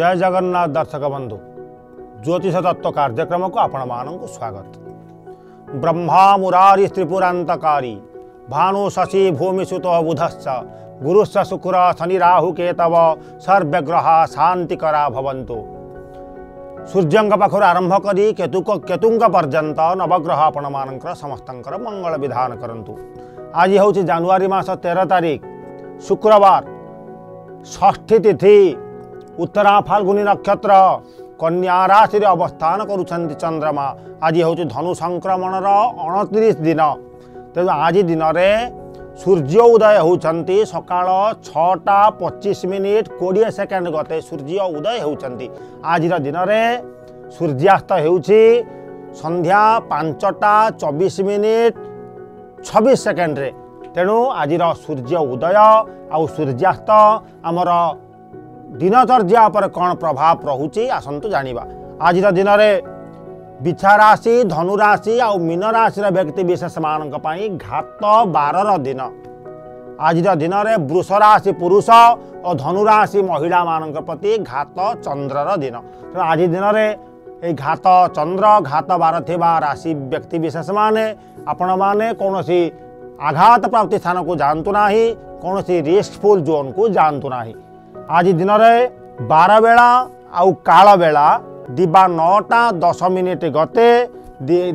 ଜୟ ଜଗନ୍ନାଥ ଦର୍ଶକ ବନ୍ଧୁ ଜ୍ୟୋତିଷ ତତ୍ତ୍ୱ କାର୍ଯ୍ୟକ୍ରମକୁ ଆପଣମାନଙ୍କୁ ସ୍ୱାଗତ ବ୍ରହ୍ମା ମୁରାରି ତ୍ରିପୁରାନ୍ତକାରୀ ଭାନୁ ଶଶି ଭୂମିସୁତ ବୁଧଶ୍ଚ ଗୁରୁଶ୍ଚ ଶୁକ୍ର ଶନି ରାହୁ କେତବ ସର୍ବେଗ୍ରହ ଶାନ୍ତିକରା ଭବନ୍ତୁ ସୂର୍ଯ୍ୟଙ୍କ ପାଖରୁ ଆରମ୍ଭ କରି କେତୁକ କେତୁଙ୍କ ପର୍ଯ୍ୟନ୍ତ ନବଗ୍ରହ ଆପଣମାନଙ୍କର ସମସ୍ତଙ୍କର ମଙ୍ଗଳ ବିଧାନ କରନ୍ତୁ ଆଜି ହେଉଛି ଜାନୁଆରୀ ମାସ ତେର ତାରିଖ ଶୁକ୍ରବାର ଷଷ୍ଠୀ ତିଥି ଉତ୍ତରା ଫାଲ୍ଗୁନି ନକ୍ଷତ୍ର କନ୍ୟା ରାଶିରେ ଅବସ୍ଥାନ କରୁଛନ୍ତି ଚନ୍ଦ୍ରମା ଆଜି ହେଉଛି ଧନୁ ସଂକ୍ରମଣର ଅଣତିରିଶ ଦିନ ତେଣୁ ଆଜି ଦିନରେ ସୂର୍ଯ୍ୟ ଉଦୟ ହେଉଛନ୍ତି ସକାଳ ଛଅଟା ପଚିଶ ମିନିଟ୍ କୋଡ଼ିଏ ସେକେଣ୍ଡ ଗତେ ସୂର୍ଯ୍ୟ ଉଦୟ ହେଉଛନ୍ତି ଆଜିର ଦିନରେ ସୂର୍ଯ୍ୟାସ୍ତ ହେଉଛି ସନ୍ଧ୍ୟା ପାଞ୍ଚଟା ଚବିଶ ମିନିଟ୍ ଛବିଶ ସେକେଣ୍ଡରେ ତେଣୁ ଆଜିର ସୂର୍ଯ୍ୟ ଉଦୟ ଆଉ ସୂର୍ଯ୍ୟାସ୍ତ ଆମର ଦିନଚର୍ଯ୍ୟା ଉପରେ କ'ଣ ପ୍ରଭାବ ରହୁଛି ଆସନ୍ତୁ ଜାଣିବା ଆଜିର ଦିନରେ ବିଛା ରାଶି ଧନୁ ରାଶି ଆଉ ମୀନ ରାଶିର ବ୍ୟକ୍ତି ବିଶେଷମାନଙ୍କ ପାଇଁ ଘାତ ବାରର ଦିନ ଆଜିର ଦିନରେ ବୃଷ ରାଶି ପୁରୁଷ ଓ ଧନୁ ରାଶି ମହିଳାମାନଙ୍କ ପ୍ରତି ଘାତ ଚନ୍ଦ୍ରର ଦିନ ତେଣୁ ଆଜି ଦିନରେ এই ଘାତ ଚନ୍ଦ୍ର ଘାତ ବାର ଥିବା ରାଶି ବ୍ୟକ୍ତି ବିଶେଷମାନେ ଆପଣମାନେ କୌଣସି ଆଘାତ ପ୍ରାପ୍ତି ସ୍ଥାନକୁ ଯାଆନ୍ତୁ ନାହିଁ କୌଣସି ରିସ୍କଫୁଲ୍ ଜୋନ୍କୁ ଯାଆନ୍ତୁ ନାହିଁ ଆଜି ଦିନରେ ବାର ବେଳା ଆଉ କାଳ ବେଳା ଦିବା ନଅଟା ଦଶ ମିନିଟ୍ ଗତେ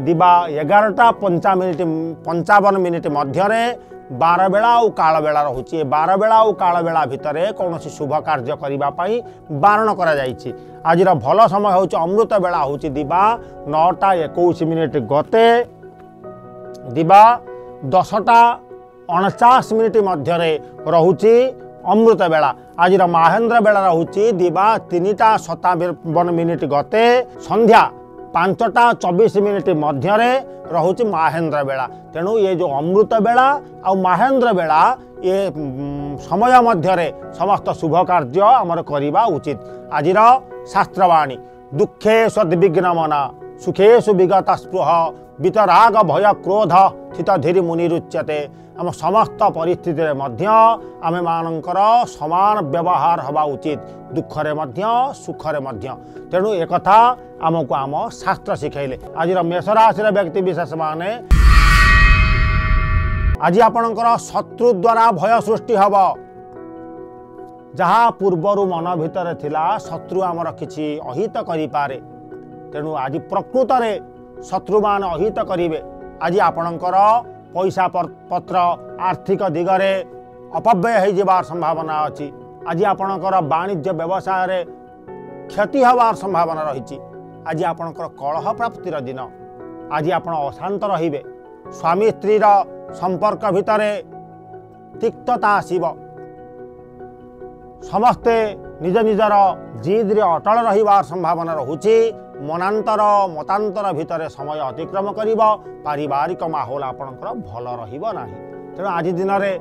ଦିବା ଏଗାରଟା ପଞ୍ଚା ମିନିଟ୍ ପଞ୍ଚାବନ ମିନିଟ୍ ମଧ୍ୟରେ ବାର ବେଳା ଆଉ କାଳ ବେଳା ରହୁଛି। ଏ ବାର ବେଳା ଆଉ କାଳ ବେଳା ଭିତରେ କୌଣସି ଶୁଭ କାର୍ଯ୍ୟ କରିବା ପାଇଁ ବାରଣ କରାଯାଇଛି। ଆଜିର ଭଲ ସମୟ ହେଉଛି ଅମୃତ ବେଳା ହେଉଛି ଦିବା ନଅଟା ଏକୋଇଶ ମିନିଟ୍ ଗତେ ଦିବା ଦଶଟା ଅଣଚାଶ ମିନିଟ୍ ମଧ୍ୟରେ ରହୁଛି। ଅମୃତ ବେଳା ଆଜିର ମାହେନ୍ଦ୍ର ବେଳା ରହୁଛି ଦିବା ତିନିଟା ସତାବନ ମିନିଟ୍ ଗତେ। ସନ୍ଧ୍ୟା ପାଞ୍ଚଟା ଚବିଶ ମିନିଟ୍ ମଧ୍ୟରେ ରହୁଛି ମାହେନ୍ଦ୍ର ବେଳା। ତେଣୁ ଏ ଯେଉଁ ଅମୃତ ବେଳା ଆଉ ମାହେନ୍ଦ୍ର ବେଳା ଏ ସମୟ ମଧ୍ୟରେ ସମସ୍ତ ଶୁଭ କାର୍ଯ୍ୟ ଆମର କରିବା ଉଚିତ। ଆଜିର ଶାସ୍ତ୍ରବାଣୀ ଦୁଃଖେ ସଦ୍ବିଘ୍ନ ମନା ସୁଖେଷୁ ବିଗତ ସ୍ପୃହ ବିତରାଗ ଭୟ କ୍ରୋଧ ଥିତ ଧୀରି ମୁନିରୁଚ୍ୟତେ ଆମ ସମସ୍ତ ପରିସ୍ଥିତିରେ ମଧ୍ୟ ଆମେମାନଙ୍କର ସମାନ ବ୍ୟବହାର ହେବା ଉଚିତ। ଦୁଃଖରେ ମଧ୍ୟ ସୁଖରେ ମଧ୍ୟ। ତେଣୁ ଏକଥା ଆମକୁ ଆମ ଶାସ୍ତ୍ର ଶିଖାଇଲେ। ଆଜିର ମେଷରାଶିର ବ୍ୟକ୍ତି ବିଶେଷମାନେ ଆଜି ଆପଣଙ୍କର ଶତ୍ରୁ ଦ୍ୱାରା ଭୟ ସୃଷ୍ଟି ହେବ। ଯାହା ପୂର୍ବରୁ ମନ ଭିତରେ ଥିଲା ଶତ୍ରୁ ଆମର କିଛି ଅହିତ କରିପାରେ। ତେଣୁ ଆଜି ପ୍ରକୃତରେ ଶତ୍ରୁମାନେ ଅହିତ କରିବେ। ଆଜି ଆପଣଙ୍କର ପଇସା ପତ୍ର ଆର୍ଥିକ ଦିଗରେ ଅପବ୍ୟୟ ହୋଇଯିବାର ସମ୍ଭାବନା ଅଛି। ଆଜି ଆପଣଙ୍କର ବାଣିଜ୍ୟ ବ୍ୟବସାୟରେ କ୍ଷତି ହେବାର ସମ୍ଭାବନା ରହିଛି। ଆଜି ଆପଣଙ୍କର କଳହ ପ୍ରାପ୍ତିର ଦିନ। ଆଜି ଆପଣ ଅଶାନ୍ତ ରହିବେ। ସ୍ୱାମୀ ସ୍ତ୍ରୀର ସମ୍ପର୍କ ଭିତରେ ତିକ୍ତତା ଆସିବ। ସମସ୍ତେ ନିଜ ନିଜର ଜିଦ୍ରେ ଅଟଳ ରହିବାର ସମ୍ଭାବନା ରହୁଛି। ମନାନ୍ତର ମତାନ୍ତର ଭିତରେ ସମୟ ଅତିକ୍ରମ କରିବ ପାରିବାରିକ ମାହୋଲ ଆପଣଙ୍କର ଭଲ ରହିବ ନାହିଁ। ତେଣୁ ଆଜି ଦିନରେ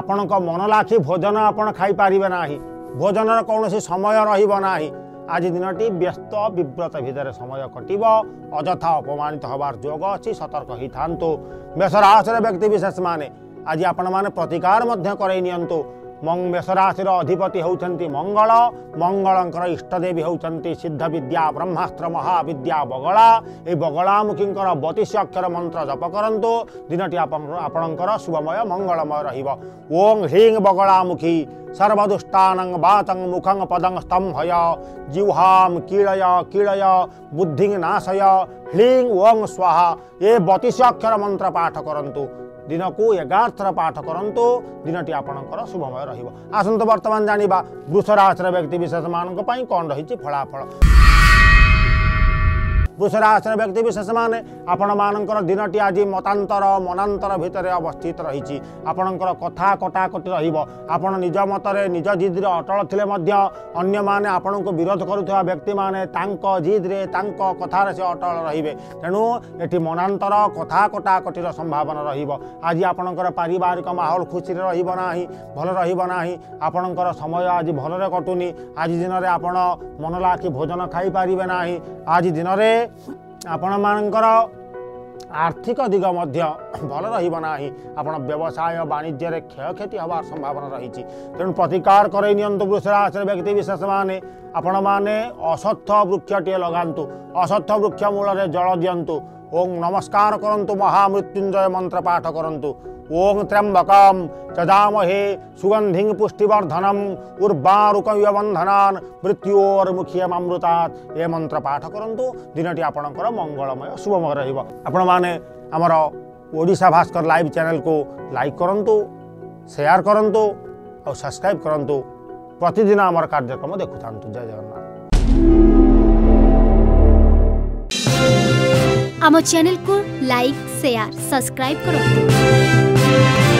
ଆପଣଙ୍କ ମନ ଲାଖି ଭୋଜନ ଆପଣ ଖାଇପାରିବେ ନାହିଁ ଭୋଜନର କୌଣସି ସମୟ ରହିବ ନାହିଁ। ଆଜି ଦିନଟି ବ୍ୟସ୍ତ ବିବ୍ରତ ଭିତରେ ସମୟ କଟିବ ଅଯଥା ଅପମାନିତ ହେବାର ଯୋଗ ଅଛି ସତର୍କ ହୋଇଥାନ୍ତୁ। ମେଷରାଶିର ବ୍ୟକ୍ତି ବିଶେଷମାନେ ଆଜି ଆପଣମାନେ ପ୍ରତିକାର ମଧ୍ୟ କରାଇ ନିଅନ୍ତୁ। मेषराशि अधिपति होती मंगल मंगल इष्टदेवी होती सिद्ध विद्या ब्रह्मास्त्र महाविद्या, बगला। ये बगलामुखी बतीस अक्षर मंत्र जप करूँ दिन की आपणकर शुभमय मंगलमय रंग ह्रीं बगलामुखी, सर्वदुष्टानं वातं मुखं पदं स्तंभय जिह्वां कीलय कीलय, बुद्धिं नाशय। ह्ली ओं स्वाहा ये बतीस अक्षर मंत्र पाठ करूँ ଦିନକୁ ଏଗାର ଥର ପାଠ କରନ୍ତୁ ଦିନଟି ଆପଣଙ୍କର ଶୁଭମୟ ରହିବ। ଆସନ୍ତୁ ବର୍ତ୍ତମାନ ଜାଣିବା ବୃଷ ରାଶିର ବ୍ୟକ୍ତି ବିଶେଷମାନଙ୍କ ପାଇଁ କ'ଣ ରହିଛି ଫଳାଫଳ। ବୃଷ ରାଶିର ବ୍ୟକ୍ତି ବିଶେଷମାନେ ଆପଣମାନଙ୍କର ଦିନଟି ଆଜି ମତାନ୍ତର ମନାନ୍ତର ଭିତରେ ଅବସ୍ଥିତ ରହିଛି। ଆପଣଙ୍କର କଥା କଟାକଟି ରହିବ। ଆପଣ ନିଜ ମତରେ ନିଜ ଜିଦ୍ରେ ଅଟଳ ଥିଲେ ମଧ୍ୟ ଅନ୍ୟମାନେ ଆପଣଙ୍କୁ ବିରୋଧ କରୁଥିବା ବ୍ୟକ୍ତିମାନେ ତାଙ୍କ ଜିଦ୍ରେ ତାଙ୍କ କଥାରେ ସେ ଅଟଳ ରହିବେ। ତେଣୁ ଏଠି ମନାନ୍ତର କଥା କଟାକଟିର ସମ୍ଭାବନା ରହିବ। ଆଜି ଆପଣଙ୍କର ପାରିବାରିକ ମାହୋଲ ଖୁସିରେ ରହିବ ନାହିଁ ଭଲ ରହିବ ନାହିଁ। ଆପଣଙ୍କର ସମୟ ଆଜି ଭଲରେ କଟୁନି। ଆଜି ଦିନରେ ଆପଣ ମନ ଲାଖି ଭୋଜନ ଖାଇପାରିବେ ନାହିଁ। ଆଜି ଦିନରେ ଆପଣମାନଙ୍କର ଆର୍ଥିକ ଦିଗ ମଧ୍ୟ ଭଲ ରହିବ ନାହିଁ। ଆପଣ ବ୍ୟବସାୟ ବାଣିଜ୍ୟରେ କ୍ଷୟକ୍ଷତି ହେବାର ସମ୍ଭାବନା ରହିଛି। ତେଣୁ ପ୍ରତିକାର କରାଇ ନିଅନ୍ତୁ ବୃଷରାଶିର ବ୍ୟକ୍ତି ବିଶେଷମାନେ। ଆପଣମାନେ ଅସତ୍ୟ ବୃକ୍ଷଟିଏ ଲଗାନ୍ତୁ। ଅସତ୍ୟ ବୃକ୍ଷ ମୂଳରେ ଜଳ ଦିଅନ୍ତୁ। ओं नमस्कार करंतु महामृत्युंजय मंत्र पाठ करूँ ओं त्र्यंबक चजामहे सुगंधि पुष्टिवर्धनम उर्वारुकबंधना मृत्योर्मुखीयमृता ए मंत्र पाठ करूँ दिन की आपणकर मंगलमय शुभमय रही आमर ओडा भास्कर लाइव चैनल को लाइक करूँ सेयार करूँ और सब्सक्राइब करूँ प्रतिदिन आमर कार्यक्रम देखु था जय जगन्नाथ। आम चैनल को लाइक शेयर सब्सक्राइब करो।